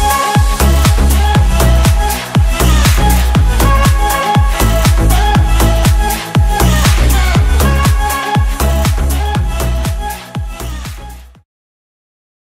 Yeah.